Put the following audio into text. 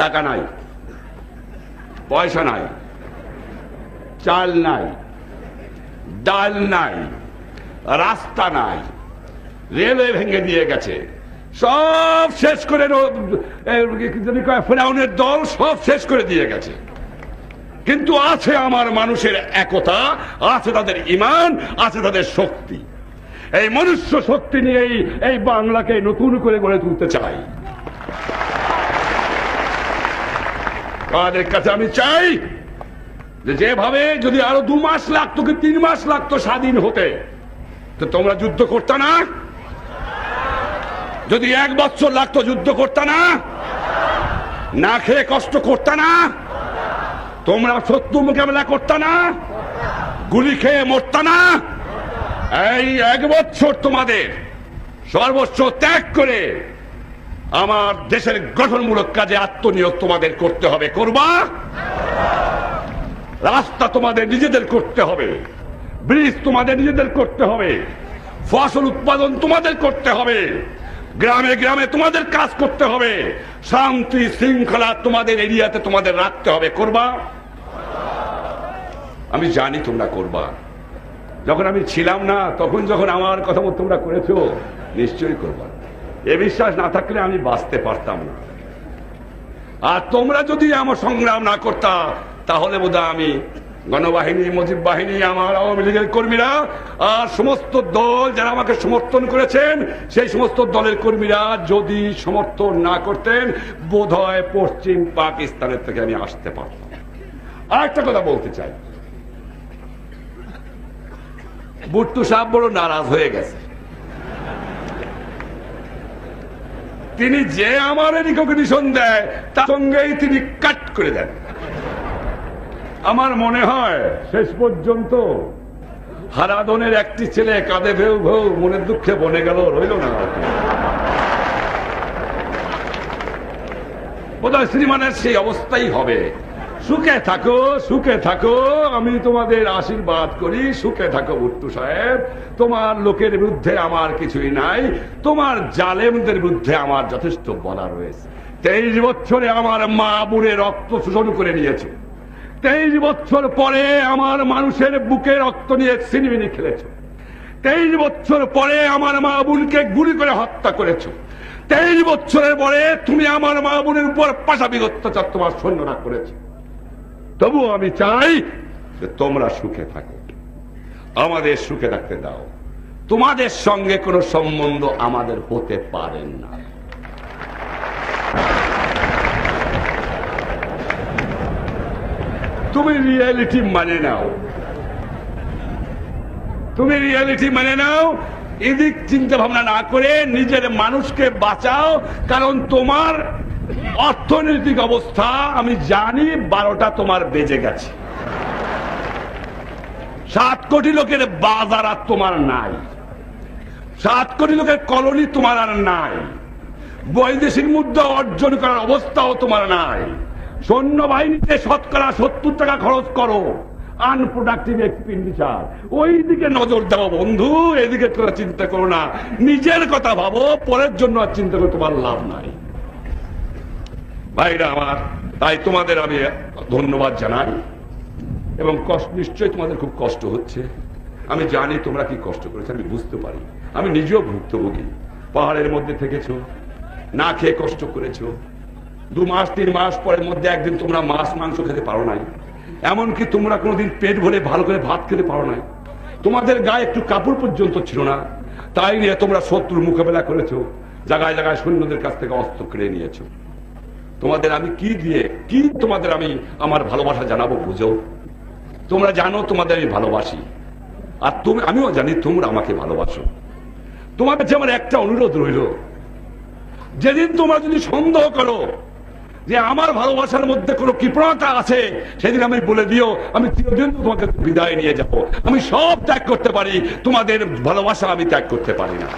টাকা নাই, পয়সা নাই, চাল নাই, ডাল নাই, রাস্তা নাই, রেলওয়ে ভেঙে দিয়ে গেছে। সব শেষ করে ফেরাউনের দল সব শেষ করে দিয়ে গেছে। কিন্তু আছে আমার মানুষের একতা, আছে তাদের ইমান, আছে তাদের শক্তি। এই মনুষ্য শক্তি নিয়েই এই বাংলাকে নতুন করে গড়ে তুলতে চাই। তাদের কাছে আমি চাই যে যেভাবে যদি আরও দু মাস লাগতো কি তিন মাস লাগতো স্বাধীন হতে, তো তোমরা যুদ্ধ করতে না? যদি এক বছর লাগতো যুদ্ধ করতে না? না খেয়ে কষ্ট করতে না? তোমরা শত্রু মোকাবেলা করতে না? গুলি খেয়ে মরতে না? এই এক বছর তোমাদের সর্বস্ব ত্যাগ করে আমার দেশের গঠনমূলক কাজে আত্মনিয়োগ তোমাদের করতে হবে, করবা? রাস্তা তোমাদের নিজেদের করতে হবে, ব্রিজ তোমাদের নিজেদের করতে হবে, ফসল উৎপাদন তোমাদের করতে হবে, গ্রামে গ্রামে তোমাদের কাজ করতে হবে, শান্তি শৃঙ্খলা তোমাদের এরিয়াতে তোমাদের রাখতে হবে, করবা? আমি জানি তোমরা করবা। যখন আমি ছিলাম না, তখন যখন আমার কথা মতো তোমরা করেছ, নিশ্চয়ই করবা। এ বিশ্বাস না থাকলে আমি বাঁচতে পারতাম না। আর তোমরা যদি আমার সংগ্রাম না করতা, তাহলে বোধহয় আমি গণবাহিনী, মুজিব বাহিনী, আমার আওয়ামী লীগের কর্মীরা আর সমস্ত দল যারা আমাকে সমর্থন করেছেন, সেই সমস্ত দলের কর্মীরা যদি সমর্থন না করতেন, বোধহয় পশ্চিম পাকিস্তানের থেকে আমি আসতে পারতাম। আর একটা কথা বলতে চাই। বুট্টু সাহেব বড় নারাজ হয়ে গেছে। তিনি যে আমার রিকগনিশন দেয়, তার সঙ্গেই তিনি কাট করে দেন আমার মনে হয় শেষ পর্যন্ত হারাদনের একটি ছেলে কাঁদে ভেউ ভেউ, মনের দুঃখে বনে গেল, রইল না। বোধহয় শ্রীমানের সেই অবস্থাই হবে সুখে থাকো সুখে থাকো। আমি তোমাদের আশীর্বাদ করি। সুখে থাকো, ভুট্টু সাহেব। তোমার লোকের বিরুদ্ধে আমার কিছুই নাই। তোমার জালেমদের বিরুদ্ধে আমার যথেষ্ট বলা রয়েছে। তেইশ বছরে আমার মা বুড়ে রক্ত শোষণ করে নিয়েছে। তেইশ বছর পরে আমার মানুষের বুকে রক্ত নিয়ে সিনেমিনি খেলেছো। তেইশ বছর পরে আমার মা বোনকে গুলি করে হত্যা করেছ। তেইশ বছরের পরে তুমি আমার মা বোনের উপর পাশাপি অত্যাচার তোমার সৈন্যরা করেছে। তবুও আমি চাই যে তোমরা সুখে থাকো। আমাদের সুখে থাকতে দাও। তোমাদের সঙ্গে কোনো সম্বন্ধ আমাদের হতে পারেন না। তুমি রিয়েলিটি মানে নাও। তুমি রিয়েলিটি মানে নাও। এদিক চিন্তা ভাবনা না করে নিজের মানুষকে বাঁচাও। কারণ তোমার অর্থনৈতিক অবস্থা, আমি জানি বারোটা তোমার বেজে গেছে। সাত কোটি লোকের বাজার আর তোমার নাই। সাত কোটি লোকের কলোনি তোমার আর নাই। বৈদেশিক মুদ্রা অর্জন করার অবস্থাও তোমার নাই। সৈন্য সৈন্যবাহিনীতে শতকরা সত্তর টাকা খরচ করো। আনপ্রোডাক্টিভ এক্সপেন্ডিচার ওই দিকে নজর দাও বন্ধু, এদিকে তোরা চিন্তা করো না। নিজের কথা ভাবো, পরের জন্য আর চিন্তা করে তোমার লাভ নাই। ভাইরা আমার, তাই তোমাদের আমি ধন্যবাদ জানাই। এবং কষ্ট, নিশ্চয়ই তোমাদের খুব কষ্ট হচ্ছে। আমি জানি তোমরা কি কষ্ট করেছ, আমি বুঝতে পারি। আমি নিজেও ভুক্তভোগী। পাহাড়ের মধ্যে থেকেছো, না খেয়ে কষ্ট করেছ। দু মাস, তিন মাস পরের মধ্যে একদিন তোমরা মাছ, মাংস খেতে পারো নাই। এমনকি তোমরা কোনোদিন পেট ভরে ভালো করে ভাত খেতে পারো নাই। তোমাদের গায়ে একটু কাপড় পর্যন্ত ছিল না। তাই নিয়ে তোমরা শত্রুর মোকাবেলা করেছ, জায়গায় জায়গায় সৈন্যদের কাছ থেকে অস্ত্র কেড়ে নিয়েছো। তোমাদের আমি কি দিয়ে, কি তোমাদের আমি আমার ভালোবাসা জানাব বুঝো? তোমরা জানো তোমাদের আমি ভালোবাসি। আর তুমি, আমিও জানি তোমরা আমাকে ভালোবাসো। তোমাদের কাছে আমার একটা অনুরোধ রইল, যেদিন তোমরা যদি সন্দেহ করো যে আমার ভালোবাসার মধ্যে কোনো কৃপণতা আছে, সেদিন আমি বলে দিও, আমি চিরদিন তোমাকে বিদায় নিয়ে যাব। আমি সব ত্যাগ করতে পারি, তোমাদের ভালোবাসা আমি ত্যাগ করতে পারি না।